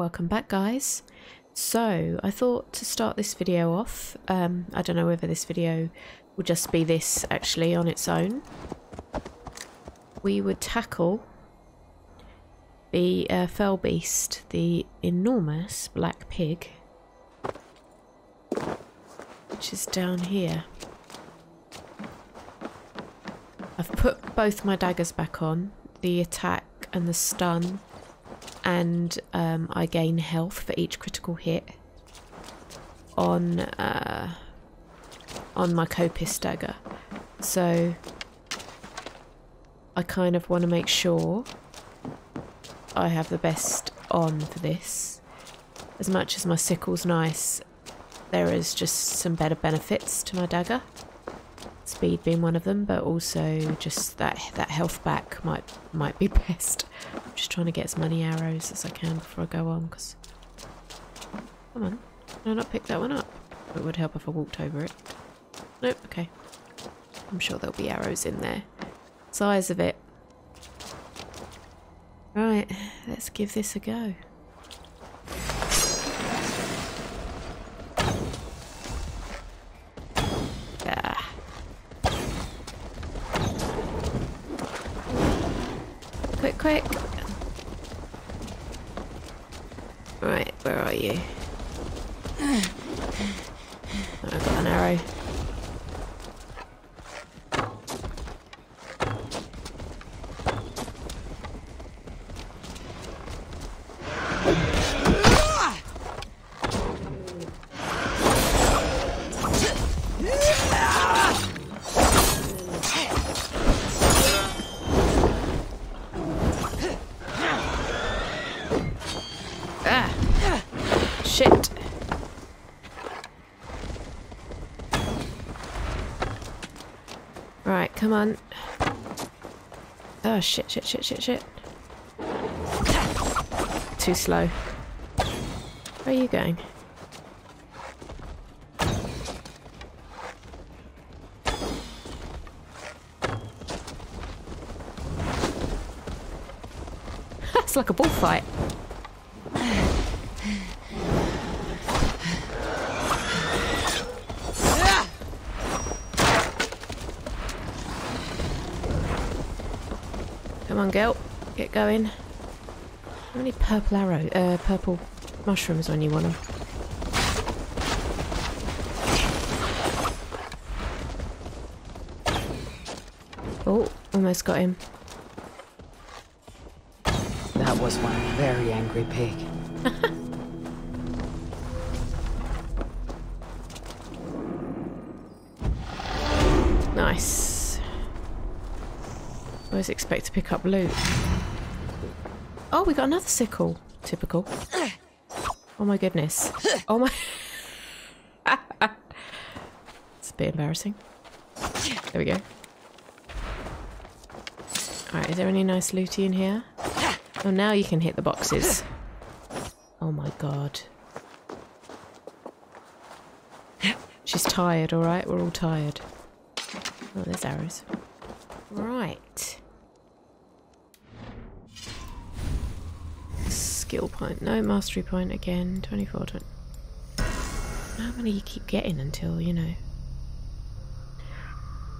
welcome back guys. So I thought to start this video off, um, I don't know whether this video will just be this actually on its own. We would tackle the uh, fell beast, the enormous black pig, which is down here. I've put both my daggers back on, the attack and the stun, and um, I gain health for each critical hit on uh, on my Kopis dagger. So I kind of want to make sure I have the best on for this. As much as my sickle's nice, there is just some better benefits to my dagger. Speed being one of them, but also just that that health back might might be best. I'm just trying to get as many arrows as I can before I go on, because... Come on. Did I not pick that one up? It would help if I walked over it. Nope, okay. I'm sure there'll be arrows in there. Size of it, Right, let's give this a go. Quick, quick. Right, where are you? I've got an arrow. Come on. Oh, shit, shit, shit, shit, shit. Too slow. Where are you going? it's like a bullfight. Come on, girl. Get going. How many purple arrow, uh, purple mushrooms when you want them? Oh, almost got him. That was one very angry pig. I always expect to pick up loot. Oh, we got another sickle. Typical. Oh my goodness. Oh my... it's a bit embarrassing. There we go. Alright, is there any nice looty in here? Oh, now you can hit the boxes. Oh my god. She's tired, alright? We're all tired. Oh, there's arrows. Right. Skill point. No, mastery point again. 24, 20. How many you keep getting until, you know.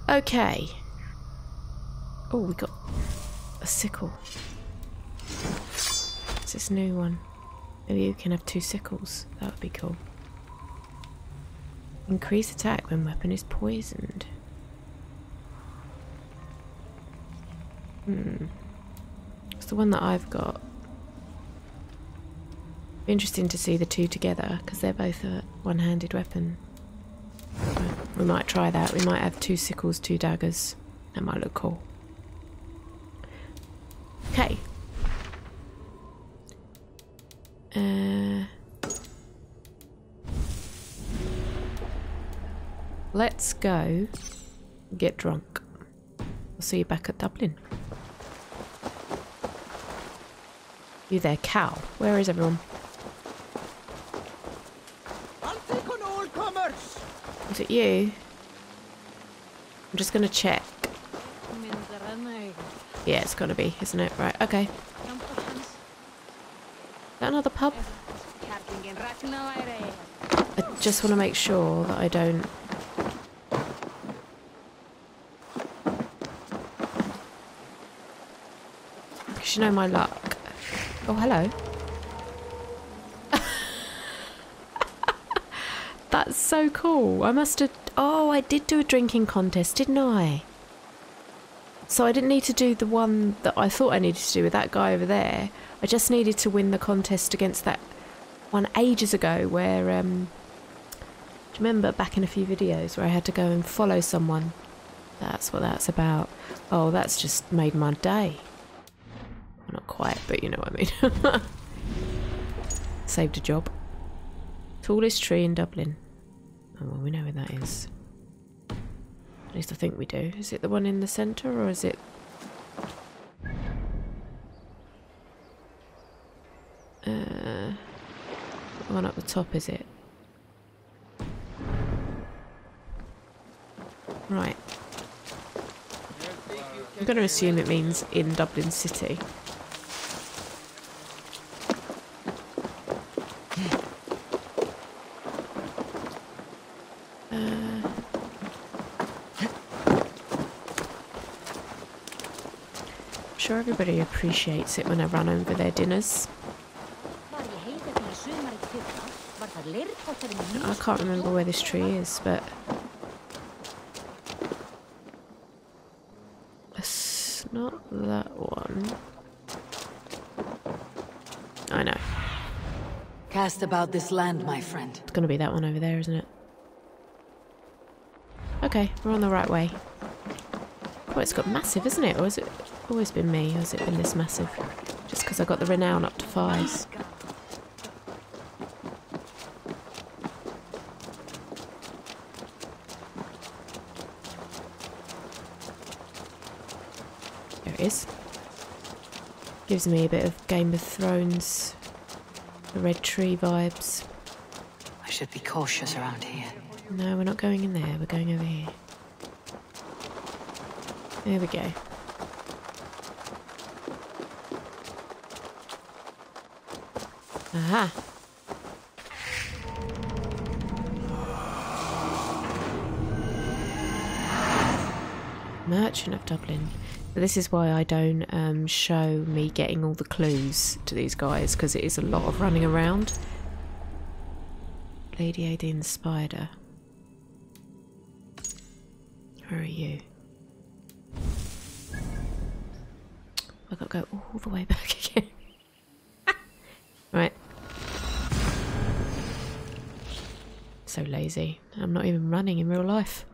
Okay. Oh, we got a sickle. It's this new one. Maybe you can have two sickles. That would be cool. Increase attack when weapon is poisoned. Hmm. It's the one that I've got. Interesting to see the two together because they're both a one-handed weapon. We might try that. We might have two sickles, two daggers. That might look cool. Okay. Uh, let's go get drunk. I'll see you back at Dublin. You there, cow? Where is everyone? I'll take on all comers. It you? I'm just gonna check. Yeah, it's gotta be, isn't it? Right, okay. Is that another pub? I just want to make sure that I don't. Because you know my luck. Oh, hello. That's so cool. I must have. Oh, I did do a drinking contest, didn't I? So I didn't need to do the one that I thought I needed to do with that guy over there. I just needed to win the contest against that one ages ago where um do you remember back in a few videos where I had to go and follow someone? That's what that's about. Oh, that's just made my day. Not quite, but you know what I mean. Saved a job. Tallest tree in Dublin. Oh, well, we know where that is. At least I think we do. Is it the one in the centre or is it... Uh, the one up the top, is it? Right. I'm going to assume it means in Dublin City. Uh, sure everybody appreciates it when I run over their dinners. I can't remember where this tree is, but it's not that one. I know. Cast about this land, my friend. It's going to be that one over there, isn't it? Okay, we're on the right way. Oh, it's got massive, isn't it? Or has it always been me? Or has it been this massive? Just because I got the renown up to five. There it is. Gives me a bit of Game of Thrones, the Red Tree vibes. I should be cautious around here. No, we're not going in there. We're going over here. There we go. Aha. Merchant of Dublin. This is why I don't um, show me getting all the clues to these guys because it is a lot of running around. Lady Aideen the Spider. Where are you? I've gotta go all the way back again. right. So lazy. I'm not even running in real life.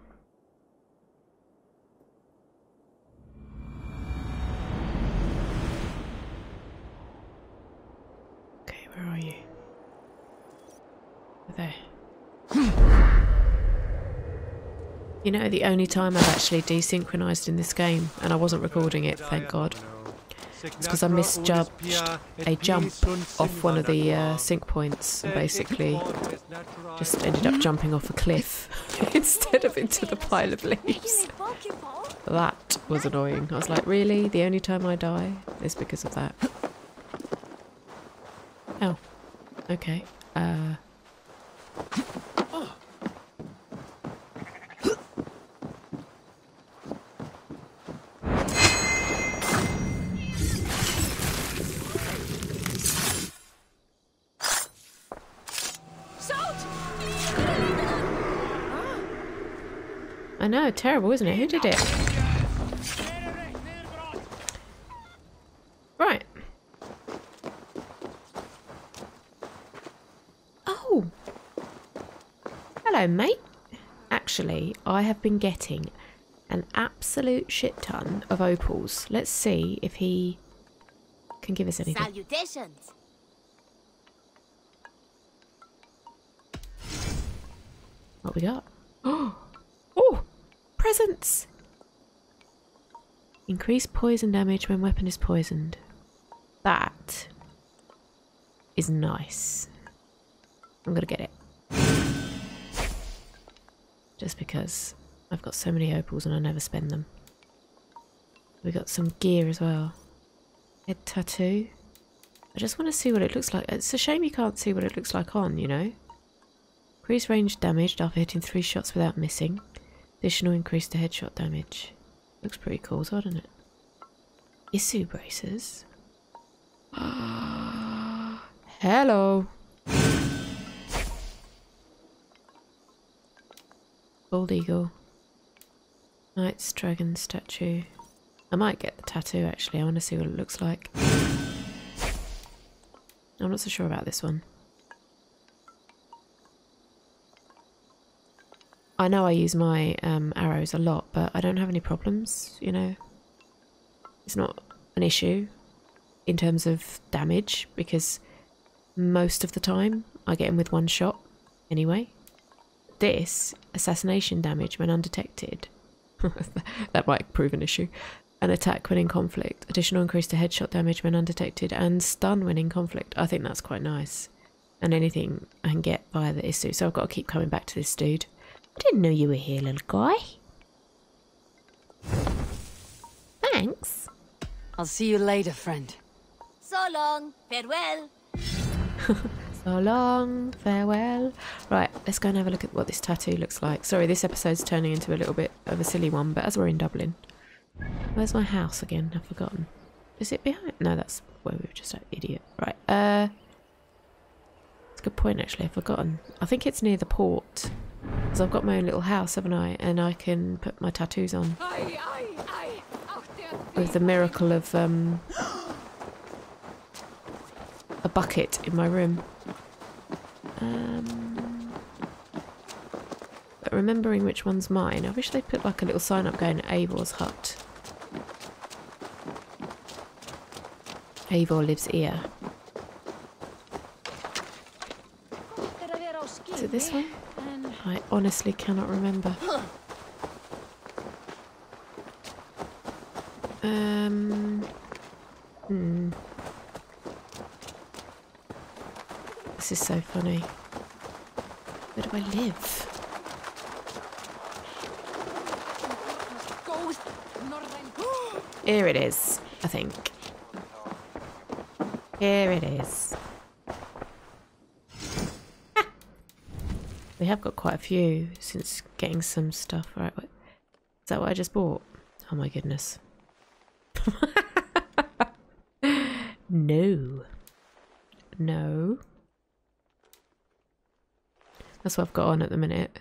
Okay, where are you? There. You know, the only time I've actually desynchronized in this game, and I wasn't recording it, thank God, it's because I misjudged a jump off one of the uh, sync points and basically just ended up jumping off a cliff instead of into the pile of leaves. That was annoying. I was like, really? The only time I die is because of that? Oh, okay. Uh. I know, terrible, isn't it? Who did it? Right. Oh. Hello, mate. Actually, I have been getting an absolute shit ton of opals. Let's see if he can give us anything. Salutations. What we got? Oh, presents. Increase poison damage when weapon is poisoned. That is nice. I'm gonna get it. Just because I've got so many opals and I never spend them. We got some gear as well. Head tattoo. I just want to see what it looks like. It's a shame you can't see what it looks like on, you know? Increase range damage after hitting three shots without missing. Additional increase to headshot damage. Looks pretty cool, doesn't it? Issue braces. Hello. Bald eagle. Knight's dragon statue. I might get the tattoo actually. I want to see what it looks like. I'm not so sure about this one. I know I use my um, arrows a lot, but I don't have any problems, you know. It's not an issue in terms of damage because most of the time I get him with one shot anyway. This, assassination damage when undetected, that might prove an issue. An attack when in conflict, additional increase to headshot damage when undetected, and stun when in conflict. I think that's quite nice. And anything I can get via the issue, so I've got to keep coming back to this dude. I didn't know you were here, little guy. Thanks. I'll see you later, friend. So long. Farewell. So long, farewell. Right, let's go and have a look at what this tattoo looks like. Sorry, this episode's turning into a little bit of a silly one, but as we're in Dublin. Where's my house again? I've forgotten. Is it behind? No, that's where we were just an idiot. Right, uh... It's a good point, actually. I've forgotten. I think it's near the port. Because I've got my own little house, haven't I? And I can put my tattoos on. With the miracle of, um... a bucket in my room. Um, but remembering which one's mine, I wish they'd put like a little sign up going Eivor's hut. Eivor lives here. Is it this one? I honestly cannot remember. Um. Hmm. This is so funny. Where do I live? Here it is, I think. Here it is. We have got quite a few since getting some stuff. Right, is that what I just bought? Oh my goodness. no. No. That's what I've got on at the minute.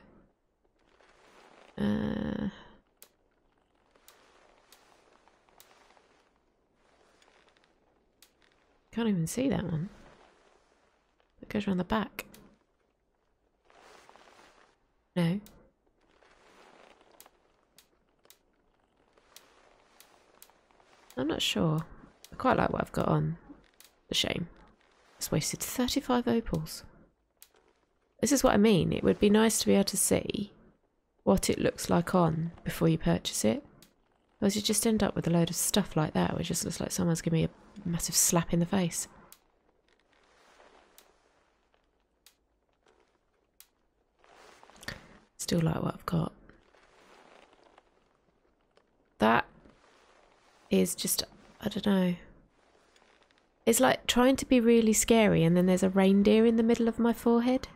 Uh, can't even see that one. It goes around the back. No. I'm not sure. I quite like what I've got on. A shame. It's wasted 35 opals. This is what I mean. It would be nice to be able to see what it looks like on before you purchase it. Otherwise you just end up with a load of stuff like that which just looks like someone's giving me a massive slap in the face. Still like what I've got. That is just, I don't know. It's like trying to be really scary and then there's a reindeer in the middle of my forehead.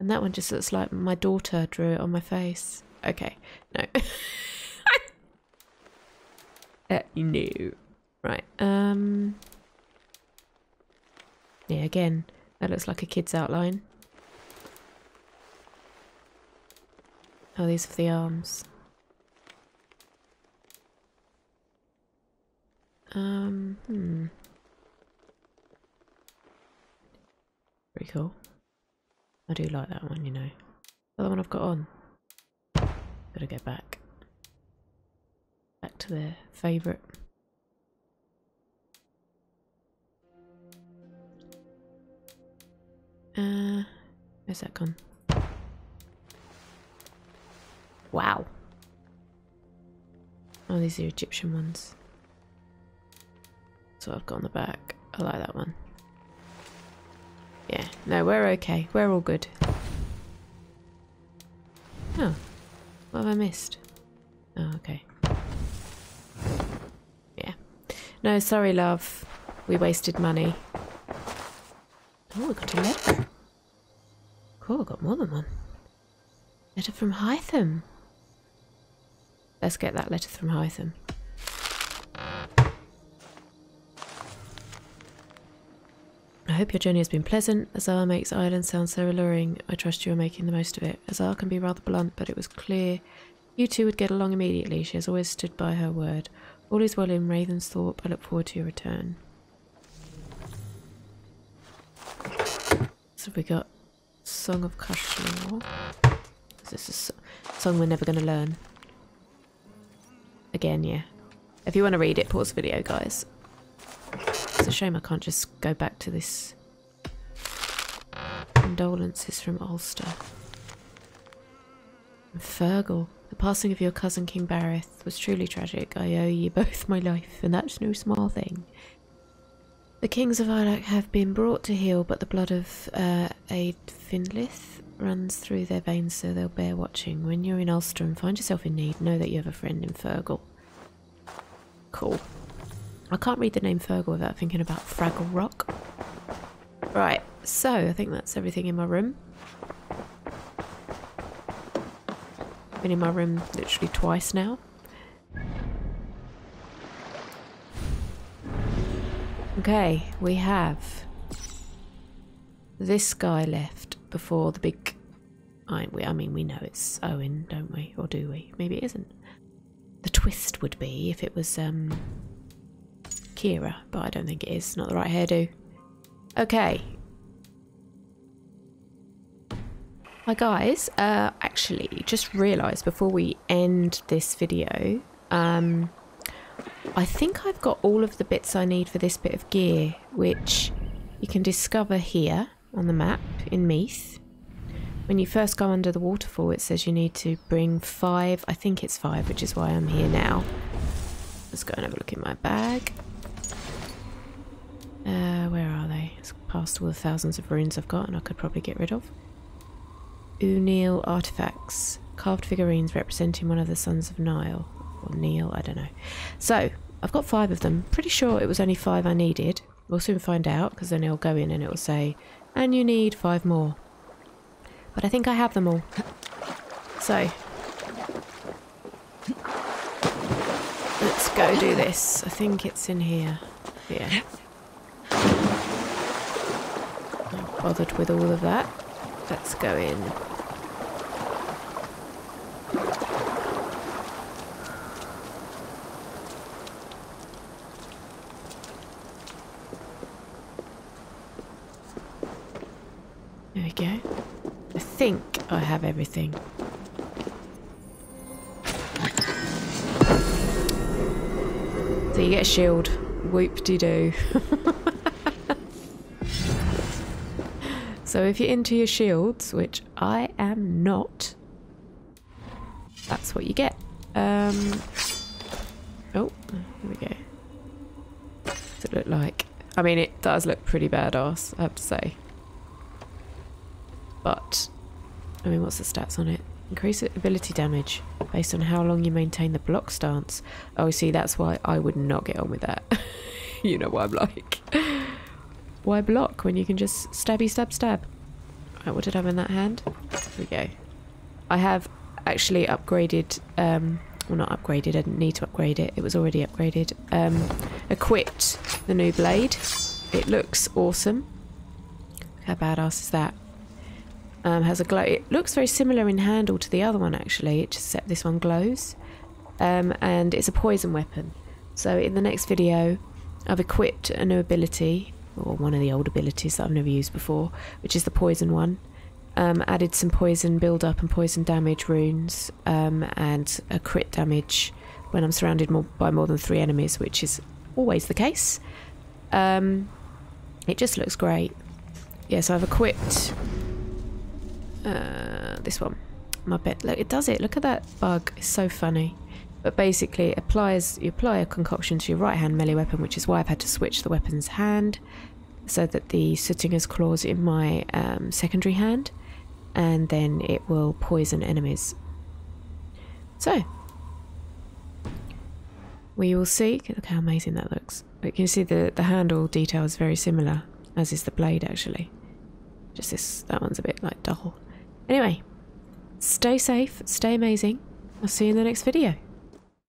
And that one just looks like my daughter drew it on my face. Okay, no. uh, no. Right, um... Yeah, again, that looks like a kid's outline. Oh, these are the arms. Um, hmm. Pretty cool. I do like that one, you know. The other one I've got on. Gotta get back. Back to the favourite. Uh, where's that gone? Wow. Oh, these are Egyptian ones. That's what I've got on the back. I like that one. Yeah, no, we're okay. We're all good. Oh, what have I missed? Oh, okay. Yeah. No, sorry, love. We wasted money. Oh, we got a letter. Cool, I got more than one. Letter from Hytham. Let's get that letter from Hytham. I hope your journey has been pleasant. Azar makes Ireland sound so alluring. I trust you are making the most of it. Azar can be rather blunt, but it was clear you two would get along immediately. She has always stood by her word. All is well in Ravensthorpe. I look forward to your return. So we got Song of. Is this a song we're never going to learn? Again, yeah. If you want to read it, pause the video, guys. It's a shame I can't just go back to this. Condolences from Ulster. Fergal. The passing of your cousin King Barid was truly tragic. I owe you both my life, and that's no small thing. The kings of Islac have been brought to heel, but the blood of uh, Aid Finlith runs through their veins, so they'll bear watching. When you're in Ulster and find yourself in need, know that you have a friend in Fergal. Cool. I can't read the name Fergal without thinking about Fraggle Rock. Right, so I think that's everything in my room. Been in my room literally twice now. Okay, we have this guy left before the big. I, I mean, we know it's Owen, don't we? Or do we? Maybe it isn't. The twist would be if it was um, Ciara, but I don't think it is. Not the right hairdo. Okay. Hi guys, uh, actually, just realised before we end this video, um, I think I've got all of the bits I need for this bit of gear, which you can discover here on the map in Meath. When you first go under the waterfall, it says you need to bring five. I think it's five, which is why I'm here now. Let's go and have a look in my bag. Uh, where are they? It's past all the thousands of runes I've got and I could probably get rid of. Uí Néill artifacts. Carved figurines representing one of the sons of Nile. Or Neil, I don't know. So, I've got five of them. Pretty sure it was only five I needed. We'll soon find out because then it'll go in and it'll say, and you need five more. But I think I have them all. So, let's go do this. I think it's in here. Yeah. Not bothered with all of that. Let's go in. There we go. I think I have everything. So you get a shield. Whoop de doo. so if you're into your shields, which I am not, that's what you get. Um, oh, here we go. What's it look like? I mean, it does look pretty badass, I have to say. But, I mean, what's the stats on it? Increase ability damage based on how long you maintain the block stance. Oh, see, that's why I would not get on with that. you know what I'm like. Why block when you can just stabby stab stab? Right, what did I have in that hand? Here we go. I have actually upgraded, um, well not upgraded, I didn't need to upgrade it, it was already upgraded. Um, equipped the new blade. It looks awesome. How badass is that? Um, has a glow. It looks very similar in handle to the other one actually, except this one glows. Um, and it's a poison weapon. So in the next video, I've equipped a new ability, or one of the old abilities that I've never used before, which is the poison one. Um, added some poison build up and poison damage runes, um, and a crit damage when I'm surrounded more, by more than three enemies, which is always the case. Um, it just looks great. Yes, yeah, so I've equipped uh, this one. My bet. Look, it does it. Look at that bug. It's so funny. But basically, applies. You apply a concoction to your right hand melee weapon, which is why I've had to switch the weapon's hand, so that the Suttinger's claws in my um, secondary hand, and then it will poison enemies. So we will see. Look how amazing that looks. But you can see the, the handle detail is very similar, as is the blade actually. Just this, that one's a bit like dull. Anyway, stay safe, stay amazing. I'll see you in the next video.